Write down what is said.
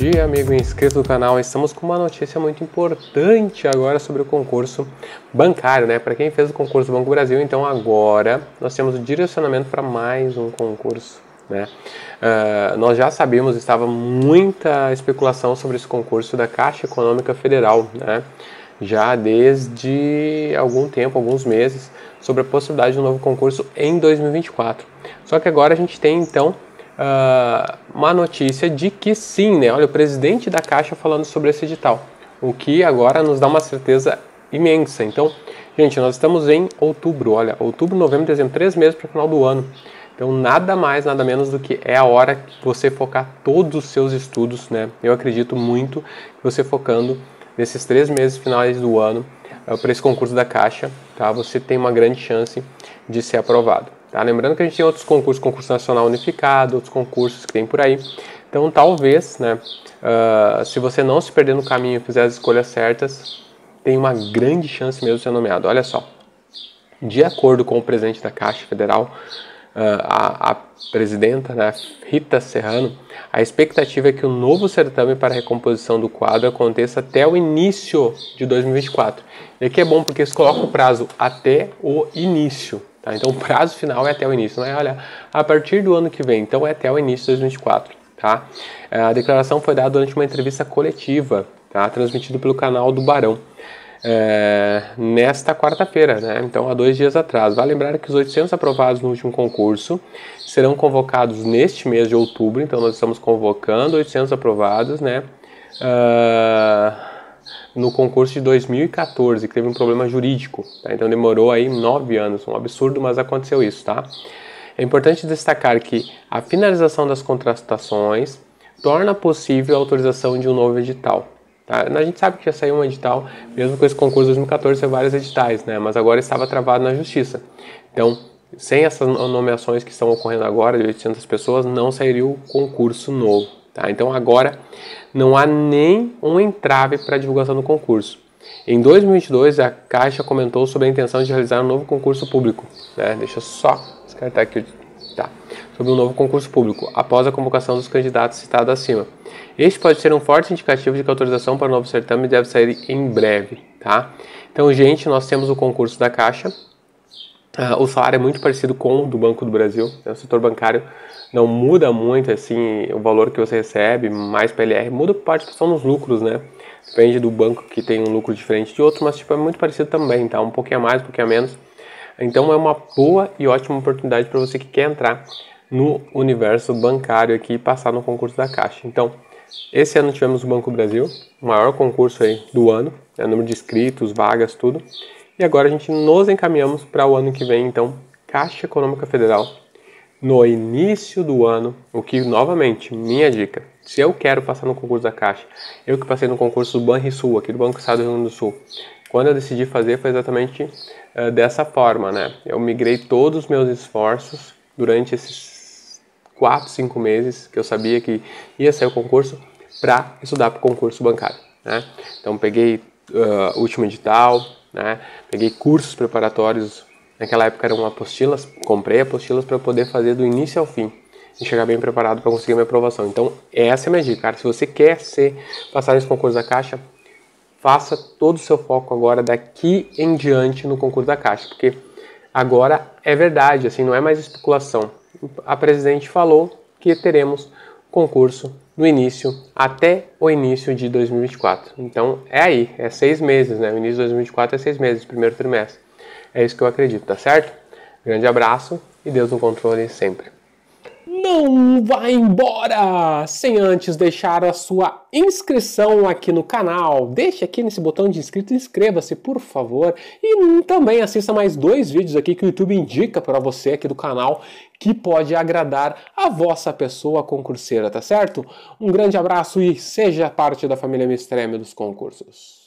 dia, amigo inscrito do canal. Estamos com uma notícia muito importante agora sobre o concurso bancário, né? Para quem fez o concurso Banco Brasil, então agora nós temos o direcionamento para mais um concurso, né? Uh, nós já sabíamos, estava muita especulação sobre esse concurso da Caixa Econômica Federal, né? Já desde algum tempo, alguns meses, sobre a possibilidade de um novo concurso em 2024. Só que agora a gente tem então uma notícia de que sim, né? Olha, o presidente da Caixa falando sobre esse edital, o que agora nos dá uma certeza imensa. Então, gente, nós estamos em outubro, olha, outubro, novembro, dezembro, três meses para o final do ano. Então, nada mais, nada menos do que é a hora que você focar todos os seus estudos, né? Eu acredito muito que você focando nesses três meses finais do ano uh, para esse concurso da Caixa, tá? Você tem uma grande chance de ser aprovado. Tá? Lembrando que a gente tem outros concursos, concurso nacional unificado, outros concursos que tem por aí. Então, talvez, né, uh, se você não se perder no caminho e fizer as escolhas certas, tem uma grande chance mesmo de ser nomeado. Olha só, de acordo com o presidente da Caixa Federal, uh, a, a, presidenta, né, Rita Serrano, a expectativa é que o novo certame para a recomposição do quadro aconteça até o início de 2024. E aqui é bom porque eles colocam o prazo até o início. Tá? Então o prazo final é até o início, não é? Olha, a partir do ano que vem, então é até o início de 2024. Tá? A declaração foi dada durante uma entrevista coletiva, tá? transmitida pelo canal do Barão. É, nesta quarta-feira, né? então há dois dias atrás. Vale lembrar que os 800 aprovados no último concurso serão convocados neste mês de outubro, então nós estamos convocando 800 aprovados, né? Uh, no concurso de 2014, que teve um problema jurídico, tá? então demorou aí nove anos, um absurdo, mas aconteceu isso, tá? É importante destacar que a finalização das contratações torna possível a autorização de um novo edital. Tá? A gente sabe que já saiu um edital, mesmo com esse concurso de 2014, saiu vários editais, né? mas agora estava travado na justiça. Então, sem essas nomeações que estão ocorrendo agora, de 800 pessoas, não sairia o concurso novo. Tá? Então, agora não há nem um entrave para a divulgação do concurso. Em 2022, a Caixa comentou sobre a intenção de realizar um novo concurso público. Né? Deixa eu só descartar aqui. Tá. Sobre um novo concurso público, após a convocação dos candidatos citados acima. Este pode ser um forte indicativo de que a autorização para o novo certame deve sair em breve. Tá? Então, gente, nós temos o concurso da Caixa. Uh, o salário é muito parecido com o do Banco do Brasil. Né? O setor bancário não muda muito assim o valor que você recebe, mais PLR, muda participação nos lucros, né? Depende do banco que tem um lucro diferente de outro, mas tipo, é muito parecido também, tá? Um pouquinho a mais, um pouquinho a menos. Então é uma boa e ótima oportunidade para você que quer entrar no universo bancário aqui e passar no concurso da Caixa. Então, esse ano tivemos o Banco Brasil, o maior concurso aí do ano, né? número de inscritos, vagas, tudo. E agora a gente nos encaminhamos para o ano que vem, então, Caixa Econômica Federal no início do ano, o que novamente, minha dica, se eu quero passar no concurso da Caixa, eu que passei no concurso do Banrisul, aqui do Banco Estado do Rio Grande do Sul, quando eu decidi fazer foi exatamente uh, dessa forma, né? Eu migrei todos os meus esforços durante esses 4, 5 meses que eu sabia que ia sair o concurso para estudar para o concurso bancário, né? Então peguei uh, último edital, né? Peguei cursos preparatórios Naquela época eram apostilas, comprei apostilas para poder fazer do início ao fim e chegar bem preparado para conseguir minha aprovação. Então, essa é a minha dica, cara. Se você quer ser passar nesse concurso da Caixa, faça todo o seu foco agora daqui em diante no concurso da Caixa, porque agora é verdade, assim, não é mais especulação. A presidente falou que teremos concurso no início até o início de 2024. Então é aí, é seis meses, né? O início de 2024 é seis meses, primeiro trimestre. É isso que eu acredito, tá certo? Grande abraço e Deus no controle sempre. Não vai embora sem antes deixar a sua inscrição aqui no canal. Deixe aqui nesse botão de inscrito inscreva-se, por favor. E também assista mais dois vídeos aqui que o YouTube indica para você aqui do canal que pode agradar a vossa pessoa concurseira, tá certo? Um grande abraço e seja parte da família Mistreme dos concursos.